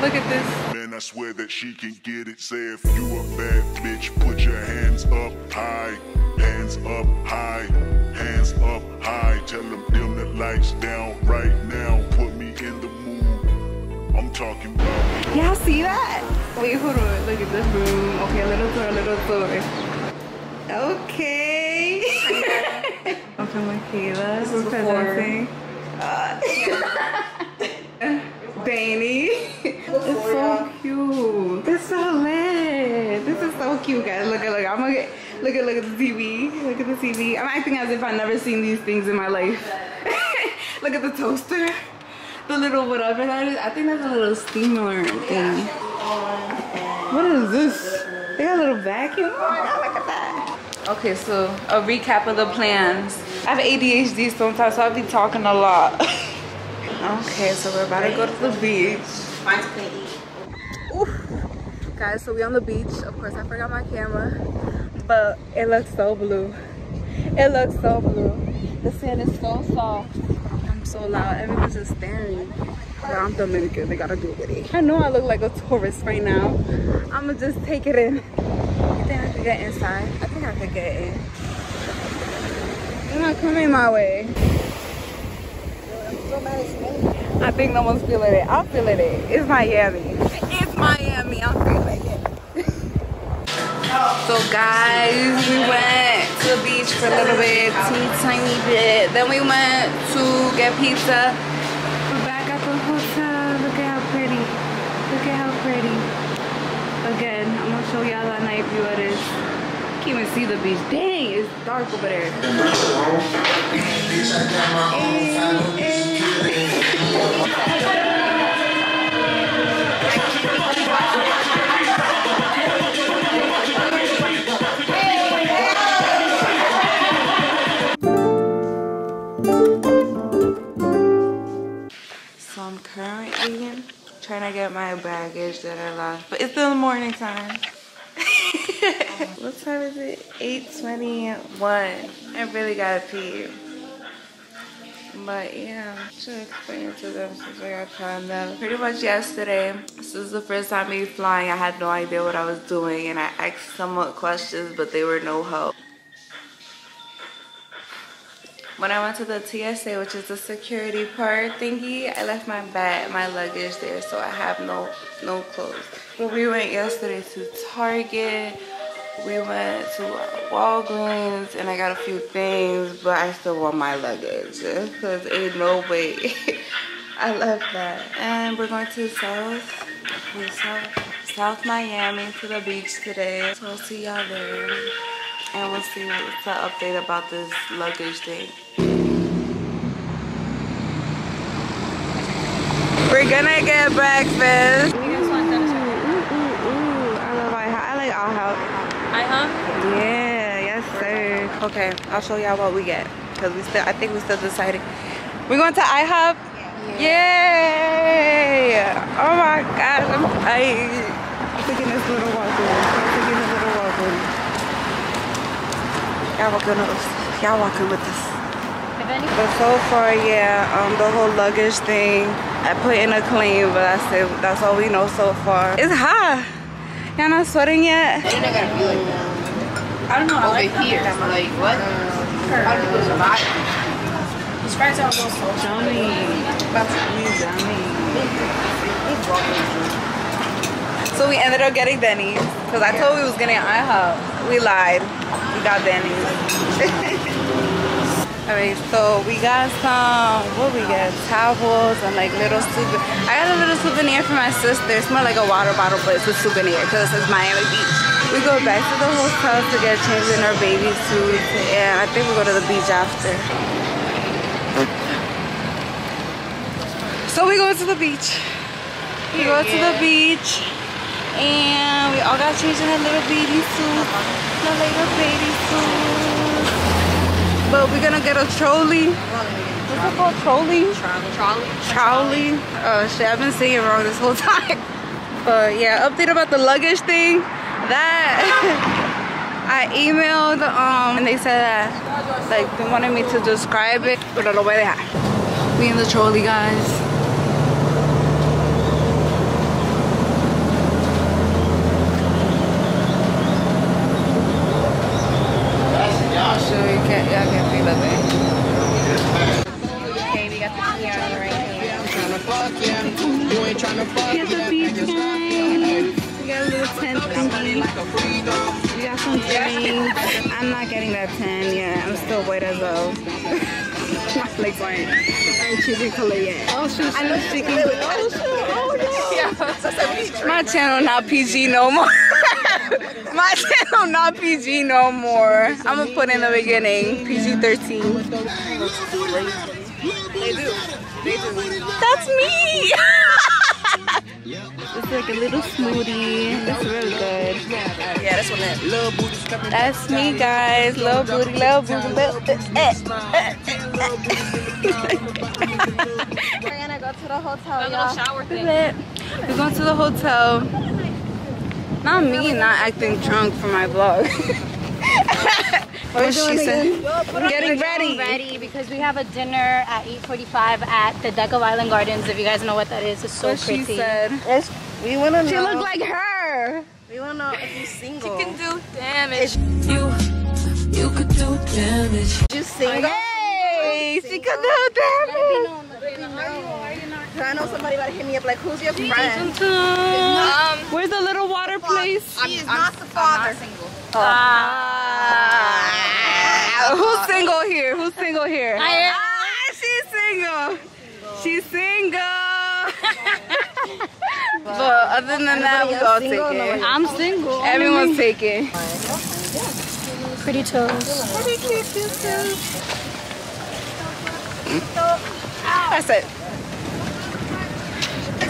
Look at this. Man, I swear that she can get it. Say if you a bad bitch, put your hands up high. Hands up high. Hands up high. Tell them dim the lights down right now. Put me in the mood. I'm talking about. Y'all see that? Wait, hold on. Look at this room. Okay, a little tour, a little tour. Okay. Open with Kayla. This is presenting. Uh, Danny. It's so cute. It's so lit. This is so cute, guys. Look at look. I'm gonna get look at look at the TV. Look at the TV. I'm acting as if I've never seen these things in my life. look at the toaster. The little whatever that is. I think that's a little steamer thing. What is this? They got a little vacuum. Oh my god, look at that. Okay, so a recap of the plans. I have ADHD sometimes, so I'll be talking a lot. okay, so we're about to go to the beach. Mine's gonna. Oof. Guys, so we on the beach. Of course, I forgot my camera, but it looks so blue. It looks so blue. The sand is so soft. I'm so loud. Everyone's just staring. But I'm Dominican. They gotta do with it. I know I look like a tourist right now. I'ma just take it in. You think I could get inside? I think I could get in. You're not coming my way. I think no one's feeling it. I'm feeling it. It's Miami. It's Miami. I'm feeling it. so guys, we went to the beach for a little bit, teeny tiny bit. Then we went to get pizza. We're back at the hotel. Look at how pretty. Look at how pretty. Again, I'm gonna show y'all that night view of this. Can't even see the beach. Dang, it's dark over there. So I'm currently trying to get my baggage that I lost, but it's still the morning time. what time is it? 8:21. I really gotta pee. But yeah, should explain to them since I got time now. Pretty much yesterday, this is the first time me flying. I had no idea what I was doing and I asked somewhat questions, but they were no help. When I went to the TSA, which is the security part thingy, I left my bag, my luggage there, so I have no no clothes. But we went yesterday to Target. We went to Walgreens and I got a few things, but I still want my luggage because ain't no way I left that. And we're going to South, South, South Miami to the beach today. So I'll see y'all there. And we'll see what's the update about this luggage thing. We're gonna get breakfast. You guys want that? I love IHOP. I like IHOP. IHOP? Yeah, yes sir. Okay, I'll show y'all what we get. Cause we still, I think we still deciding. We're going to IHOP. Yay! Oh my gosh, I'm I taking this little walk in. I'm taking this little walk in. Y'all walking with us. Y'all walking with us. But so far, yeah, um, the whole luggage thing, I put in a claim, but that's it. That's all we know so far. It's hot. Y'all not sweating yet? I don't know. I Over like here, like what? Uh, How do you survive? These fries are a little salty. Dummy. Dummy. So we ended up getting Denny's because I told we was getting IHOP. We lied. We got Denny's. Alright, so we got some, what we got? Towels and like little souvenir. I got a little souvenir for my sister. It's more like a water bottle, but it's a souvenir because it's Miami Beach. We go back to the hotel to get changed in our baby suits and I think we go to the beach after. So we go to the beach. We go to the beach and we all got changed in our little baby suits. The little baby suits. But we're gonna get a trolley. What's it called? Trolley? Trolley. Trolley. Oh shit, I've been saying it wrong this whole time. But yeah, update about the luggage thing that. I emailed um and they said that like they wanted me to describe it but I don't know where they are me in the trolley guys We got some drinks. I'm not getting that tan yet. I'm still white as well. My legs aren't, aren't changing color yet. Oh shoot, I know can. Oh shoot, oh, oh no. My channel not PG no more. My channel not PG no more. I'm gonna put in the beginning PG 13. They do. They do. That's me. it's like a little smoothie. It's really good. Yeah, that's what that little booty coming. That's me, guys. Little booty, little booty, little. Eh, eh, We're gonna go to the hotel, A little y'all. shower thing. eh. We're going to the hotel. Not me, not acting drunk for my vlog. what was she saying? Getting ready. Ready because we have a dinner at 8:45 at the Deck of Island Gardens. If you guys know what that is, it's so What she said. Yes, we wanna know. She looked like her. we wanna know if you're single. She can do damage. You, you could do damage. you single? Hey, she can do damage. I know somebody about to hit me up like, who's your friend? Um, where's the little water place? She is not the father. Ah, who's single here? Who's single here? I am. Ah, she's single. She's single. but other than that, we all single? take. I'm single. Everyone's taking. pretty toes. That's it.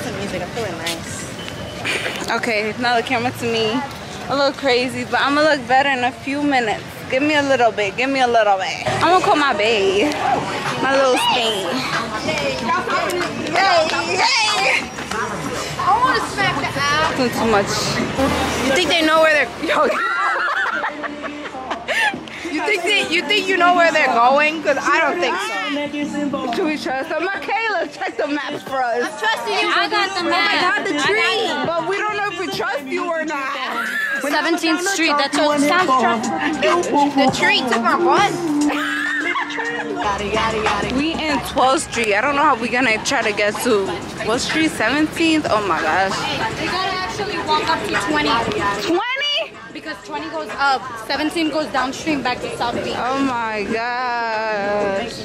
Some music. I'm feeling nice. Okay, now the camera to me. A little crazy, but I'm gonna look better in a few minutes. Give me a little bit. Give me a little bit. I'm gonna call my babe. My little stain. Hey, hey. I want to smack the ass. Doing too much. You think they know where they're? Yo, You think they? You think you know where they're going? Cause I don't think so. should we trust her? Michaela, check the maps for us. I'm Trusting you. I got the map. I got the tree, but we don't know if we trust you or not. 17th Street. That's all. Sounds. The tree took our butt. We in 12th Street. I don't know how we're gonna try to get to what street? 17th? Oh my gosh. We gotta actually walk up to 20 20? because 20 goes up, 17 goes downstream back to South Beach. Oh my gosh.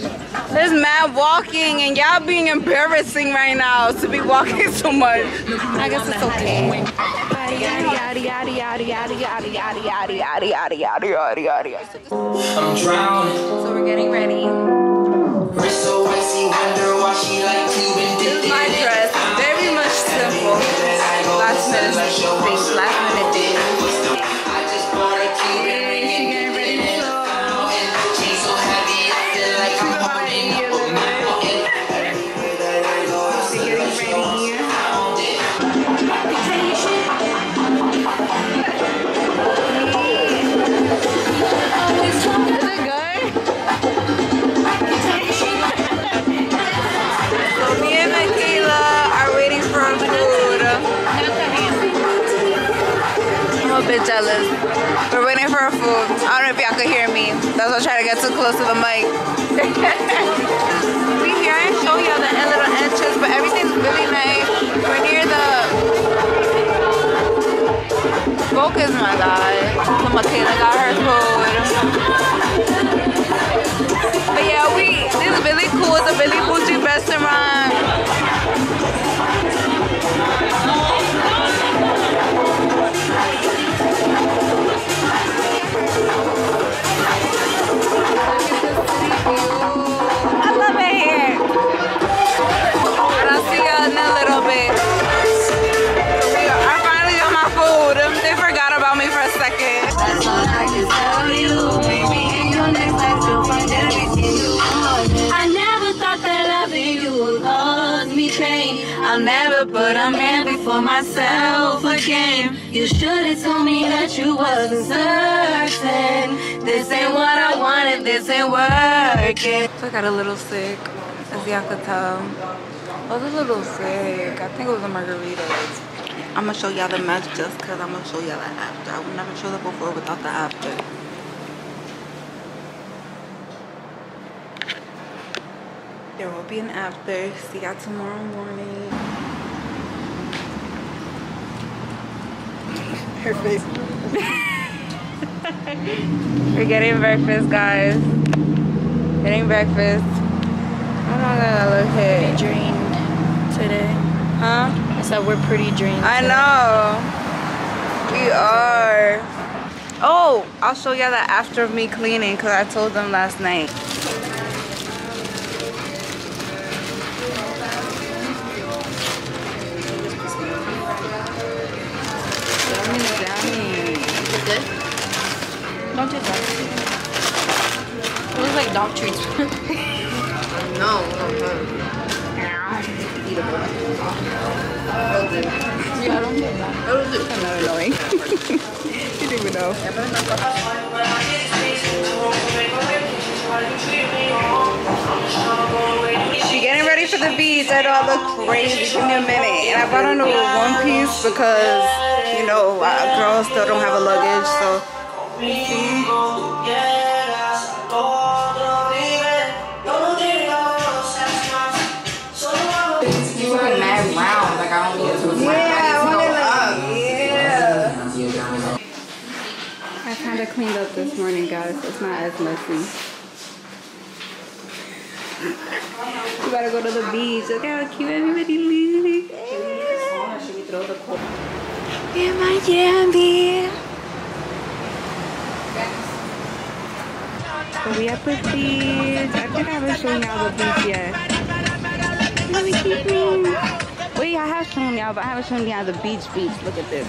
There's mad walking and y'all being embarrassing right now to be walking so much. I guess it's okay. Yada, yada, yada, yada, yada, yada, yada, yada, yada, yada, yada, yada, yada. I'm drowning. So we're getting ready. Wrist so icy, wonder why she like Cuban This is my dress. Very much simple. Last minute thing. Last bit jealous. We're waiting for our food. I don't know if y'all could hear me. That's why I'm trying to get too close to the mic. we here and show y'all the little entrance, but everything's really nice. We're near the Focus, my guy. So Michaela got her food. But yeah, we this is really cool. It's a really bougie restaurant. Put a man before myself again. You should have told me that you wasn't certain. This ain't what I wanted, this ain't working. So I got a little sick, as y'all could tell. I was a little sick. I think it was the margarita. I'm gonna show y'all the mess just cause I'm gonna show y'all the after. I would never show the before without the after. There will be an after. See y'all tomorrow morning. Her face. We're getting breakfast, guys. Getting breakfast. Oh my god, I look hit. Drained today. Huh? I said we're pretty drained. I today. know. We are. Oh, I'll show y'all that after me cleaning because I told them last night. Dog treats. No, no, no. Eatable. Will do. yeah, I don't do that. Will do. I'm not annoying. you didn't even know. She getting ready for the. I know I look crazy. Give me a minute. And I brought on a one piece because, you know, uh, girls still don't have a luggage. So? You cleaned up this morning, guys. It's not as messy. We gotta go to the beach. Look how cute everybody looks. Should we throw the? In Miami. So we at the beach. I think I haven't shown y'all the beach yet. Wait, I have shown y'all, but I haven't shown y'all the beach beach. Look at this.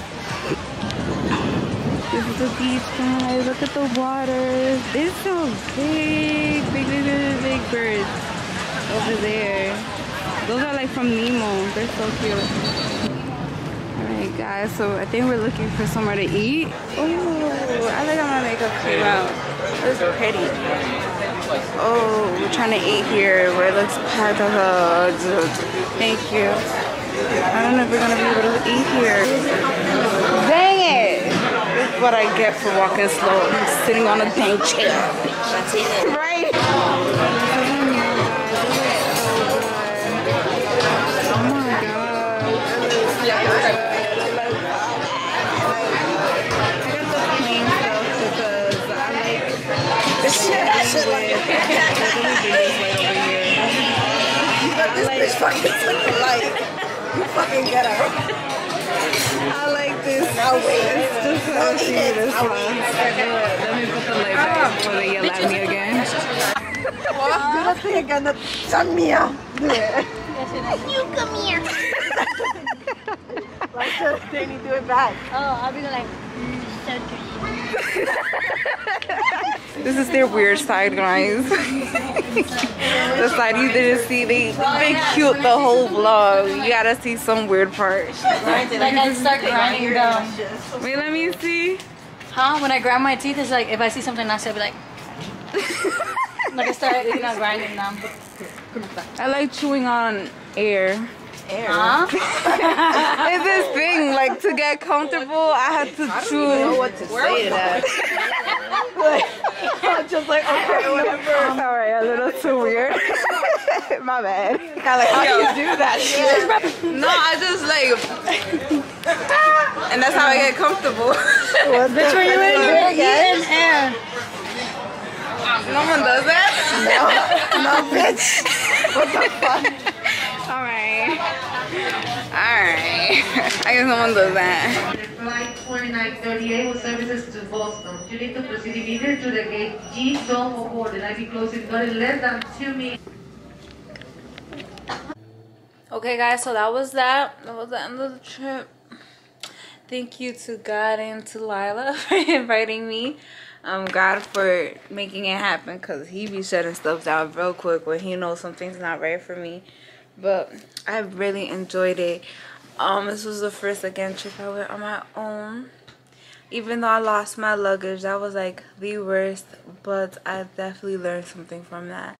This is the beach, guys. Look at the water. There's some big, big, big, big, big birds over there. Those are like from Nemo. They're so cute. Alright guys, so I think we're looking for somewhere to eat. Oh, I like how my makeup came out. It looks pretty. Oh, we're trying to eat here where it looks packed a... Thank you. I don't know if we're gonna be able to eat here. Dang it! This is what I get for walking slow. I'm sitting on a dang chair. Right? Oh my god. This bitch fucking light. You fucking get her. I like this. Now wait. Just so cute. This one. Let me put the back before they yell at me again. Do that thing again. That mia. Do it. You come here. The thing, you do it back. Oh, I'll be like. This is their weird side, guys. the side you didn't see. They they cute the whole vlog. You gotta see some weird parts. Like I start grinding. Wait, let me see. Huh? When I grind my teeth, it's like if I see something nasty, I'll be like, like I start, you know, grinding them. I like chewing on air. Huh? It's this oh. thing, like to get comfortable, I had to choose. I don't know what to say to that. like, just like, okay, whatever. Alright, a little too weird. My bad. Like, how do you do that shit? No, I just like, and that's how I get comfortable. What the Were you in here again? eating air? no one does that. No, no, bitch. What the fuck? Alright. I guess no one does that. Flight 2938 with services to Boston. You need to proceed immediately to the gate G zone for boarding. I'll be closing not in less than two minutes. Okay, guys, so that was that. That was the end of the trip. Thank you to God and to Lila for inviting me. Um, God for making it happen because he be shutting stuff down real quick when he knows something's not right for me. But I really enjoyed it. Um, this was the first again trip I went on my own. Even though I lost my luggage, that was like the worst. But I definitely learned something from that.